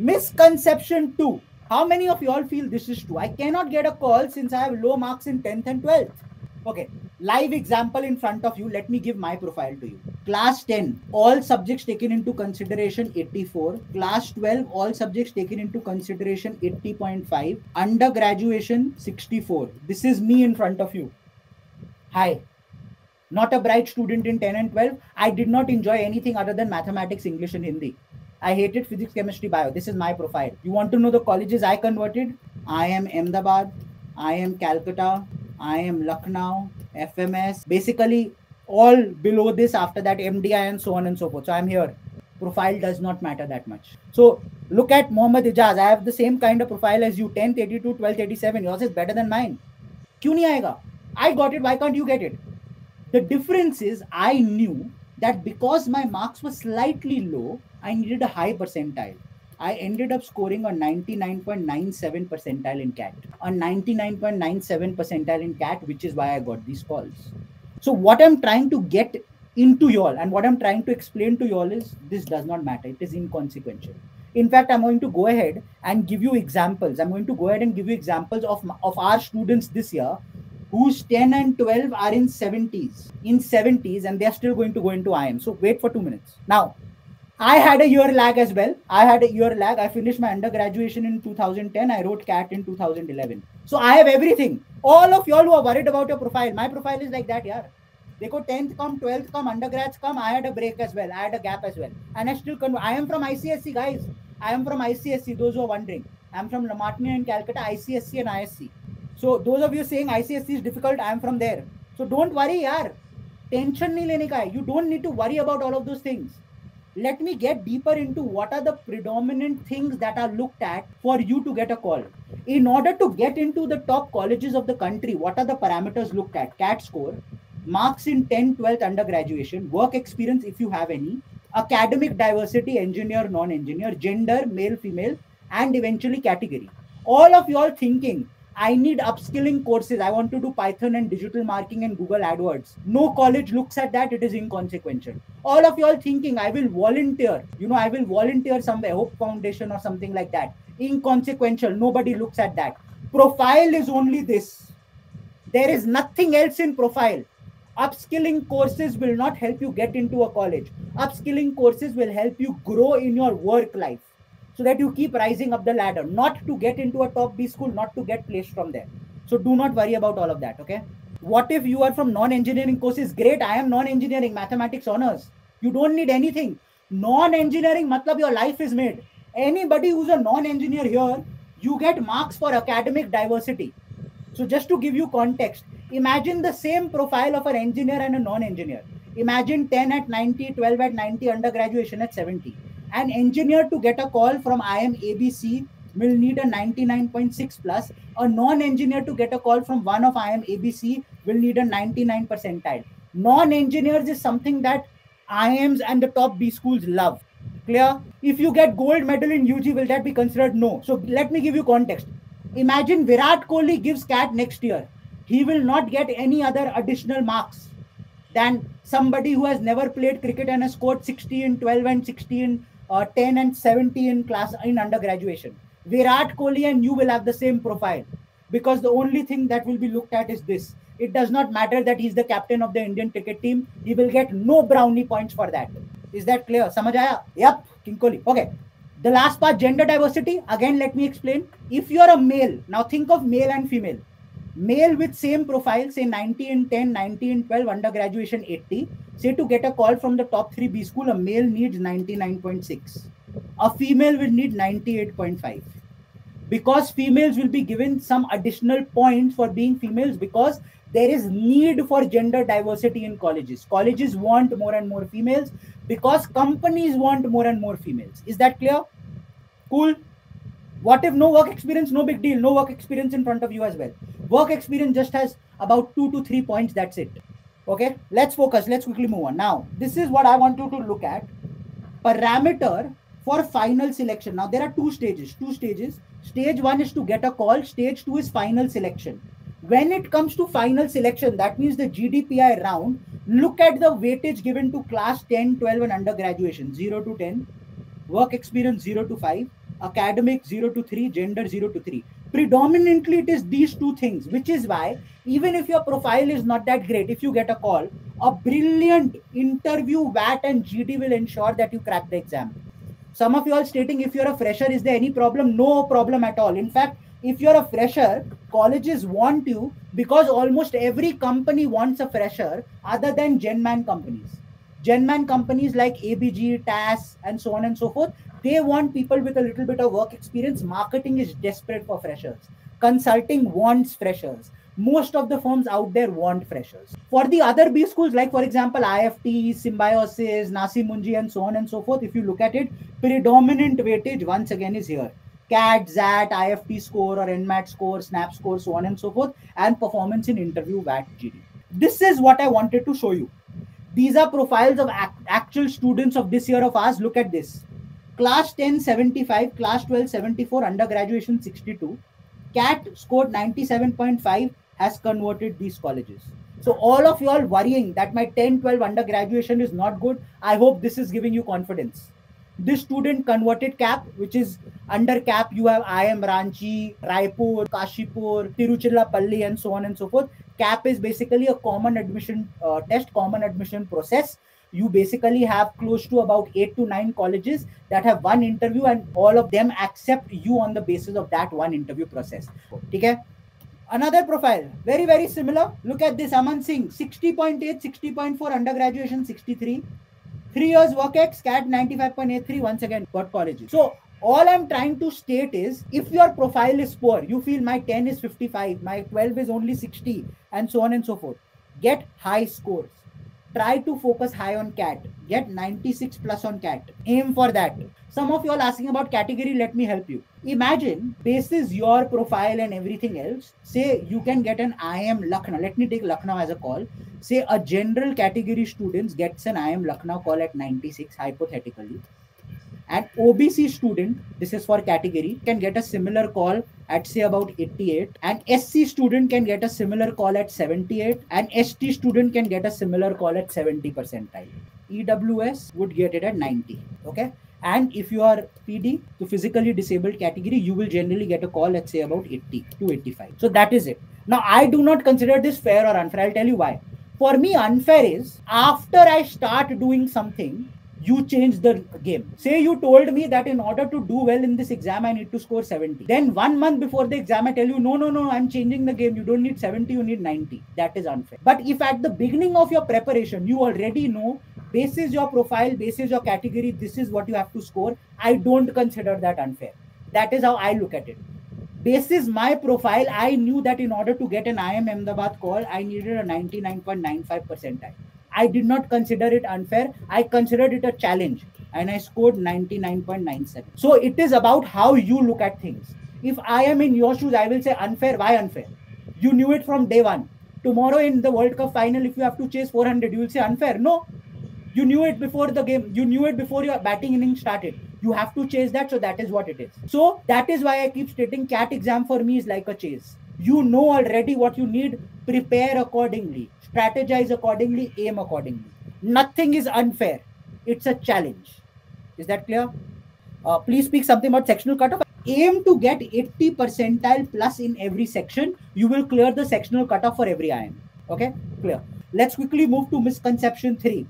Misconception two. How many of y'all feel this is true? I cannot get a call since I have low marks in 10th and 12th. Okay, live example in front of you. Let me give my profile to you. Class 10, all subjects taken into consideration 84. Class 12, all subjects taken into consideration 80.5. Undergraduation 64. This is me in front of you. Hi. Not a bright student in 10 and 12. I did not enjoy anything other than mathematics, English, and Hindi. I hated physics, chemistry, bio. This is my profile. You want to know the colleges I converted? IIM Ahmedabad, IIM Calcutta, IIM Lucknow, FMS. Basically, all below this, after that, MDI and so on and so forth. So I'm here. Profile does not matter that much. So look at Mohammed Ijaz. I have the same kind of profile as you 1082, 1287. Yours is better than mine. Kyun aega? I got it. Why can't you get it? The difference is I knew that because my marks were slightly low, I needed a high percentile. I ended up scoring a 99.97 percentile in CAT, a 99.97 percentile in CAT, which is why I got these calls. So, what I'm trying to get into y'all and what I'm trying to explain to y'all is this does not matter, it is inconsequential. In fact, I'm going to go ahead and give you examples. I'm going to go ahead and give you examples of, of our students this year whose 10 and 12 are in 70s, in 70s, and they're still going to go into IIM. So wait for two minutes. Now, I had a year lag as well. I had a year lag. I finished my undergraduation in 2010. I wrote CAT in 2011. So I have everything. All of y'all who are worried about your profile, my profile is like that, yeah. Go 10th come, 12th come, undergrads come. I had a break as well. I had a gap as well. And I still, con- I am from ICSE, guys. I am from ICSE, those who are wondering. I'm from La Martiniere in Calcutta, ICSE and So those of you saying ICSE is difficult, I am from there. So don't worry, yaar. Tension nahi lene ka hai. You don't need to worry about all of those things. Let me get deeper into what are the predominant things that are looked at for you to get a call. In order to get into the top colleges of the country, what are the parameters looked at? CAT score, marks in 10, 12th undergraduation, work experience if you have any, academic diversity, engineer, non-engineer, gender, male, female, and eventually category. All of y'all thinking I need upskilling courses. I want to do Python and digital marketing and Google AdWords. No college looks at that. It is inconsequential. All of y'all thinking I will volunteer. You know, I will volunteer somewhere, Hope Foundation or something like that. Inconsequential. Nobody looks at that. Profile is only this. There is nothing else in profile. Upskilling courses will not help you get into a college. Upskilling courses will help you grow in your work life so that you keep rising up the ladder, not to get into a top B school, not to get placed from there. So do not worry about all of that. Okay. What if you are from non-engineering courses? Great. I am non-engineering mathematics honors. You don't need anything. Non-engineering, matlab your life is made. Anybody who's a non-engineer here, you get marks for academic diversity. So just to give you context, imagine the same profile of an engineer and a non-engineer. Imagine 10 at 90, 12 at 90, undergraduation at 70 an engineer to get a call from IIM ABC will need a 99.6 plus. A non-engineer to get a call from one of IIM ABC will need a 99 percentile. Non-engineers is something that IIMs and the top B schools love. Clear? If you get gold medal in UG, will that be considered? No. So let me give you context. Imagine Virat Kohli gives CAT next year. He will not get any other additional marks than somebody who has never played cricket and has scored 60 in 12 and 60 in uh, 10 and 70 in class in undergraduation. Virat Kohli and you will have the same profile because the only thing that will be looked at is this. It does not matter that he's the captain of the Indian cricket team. He will get no brownie points for that. Is that clear? Samajh aaya? Yep, King Kohli. Okay. The last part, gender diversity. Again, let me explain. If you're a male, now think of male and female. Male with same profile, say 90 and 10, 90 and 12, under graduation 80. Say to get a call from the top 3 B school, a male needs 99.6. A female will need 98.5. Because females will be given some additional points for being females because there is need for gender diversity in colleges. Colleges want more and more females because companies want more and more females. Is that clear? Cool. What if no work experience? No big deal. No work experience in front of you as well. Work experience just has about two to three points. That's it. Okay. Let's focus. Let's quickly move on. Now, this is what I want you to look at. Parameter for final selection. Now, there are two stages. Two stages. Stage one is to get a call. Stage two is final selection. When it comes to final selection, that means the GDPI round, look at the weightage given to class 10, 12, and undergraduation 0 to 10, work experience 0 to 5, academic 0 to 3 gender 0 to 3 predominantly it is these two things which is why even if your profile is not that great if you get a call a brilliant interview WAT and GD will ensure that you crack the exam. Some of you are stating if you're a fresher is there any problem? No problem at all. In fact if you're a fresher colleges want you because almost every company wants a fresher other than genman companies genman companies like abg tas and so on and so forth they want people with a little bit of work experience. Marketing is desperate for freshers. Consulting wants freshers. Most of the firms out there want freshers. For the other b schools like for example IIFT symbiosis Narsee Monjee and so on and so forth if you look at it predominant weightage once again is here. CAT, XAT, IIFT score or NMAT score, SNAP score, so on and so forth, and performance in interview WAT GD. This is what I wanted to show you. These are profiles of act- actual students of this year of ours. Look at this. Class 10, 75, class 12, 74, undergraduation 62. CAT scored 97.5, has converted these colleges. So all of you all worrying that my 10, 12 undergraduation is not good. I hope this is giving you confidence this student converted cap which is under cap you have IIM Ranchi, Raipur, Kashipur, Tiruchirappalli and so on and so forth. CAP is basically a common admission uh, test, common admission process. You basically have close to about eight to nine colleges that have one interview and all of them accept you on the basis of that one interview process. Okay. Another profile, very, very similar. Look at this Aman Singh, 60.8, 60.4, undergraduation 63, Three years work ex, CAT 95.83, once again, got colleges. So all I'm trying to state is if your profile is poor, you feel my 10 is 55, my 12 is only 60, and so on and so forth. Get high scores. Try to focus high on CAT. Get 96 plus on CAT. Aim for that. Some of you are asking about category. Let me help you. Imagine, basis your profile and everything else, say you can get an IIM Lucknow. Let me take Lucknow as a call. Say a general category students gets an IIM Lucknow call at 96, hypothetically. An OBC student, this is for category, can get a similar call at say about 88. An SC student can get a similar call at 78. An ST student can get a similar call at 70 percentile. EWS would get it at 90. Okay. And if you are PD, the physically disabled category, you will generally get a call, let's say about 80 to 85. So that is it. Now, I do not consider this fair or unfair. I'll tell you why. For me, unfair is after I start doing something, you change the game. Say you told me that in order to do well in this exam, I need to score 70. Then one month before the exam, I tell you, no, no, no, I'm changing the game. You don't need 70, you need 90. That is unfair. But if at the beginning of your preparation, you already know, basis your profile, basis your category, this is what you have to score, I don't consider that unfair. That is how I look at it. Basis my profile, I knew that in order to get an IIM Ahmedabad call, I needed a 99.95 percentile. I did not consider it unfair. I considered it a challenge and I scored 99.97. So it is about how you look at things. If I am in your shoes, I will say unfair. Why unfair? You knew it from day one. Tomorrow in the World Cup final, if you have to chase 400, you will say unfair. No, you knew it before the game. You knew it before your batting inning started. You have to chase that. So that is what it is. So that is why I keep stating CAT exam for me is like a chase. You know already what you need. Prepare accordingly strategize accordingly, aim accordingly. Nothing is unfair. It's a challenge. Is that clear? Uh, please speak something about sectional cutoff. Aim to get 80 percentile plus in every section. You will clear the sectional cutoff for every IIM. Okay, clear. Let's quickly move to misconception three.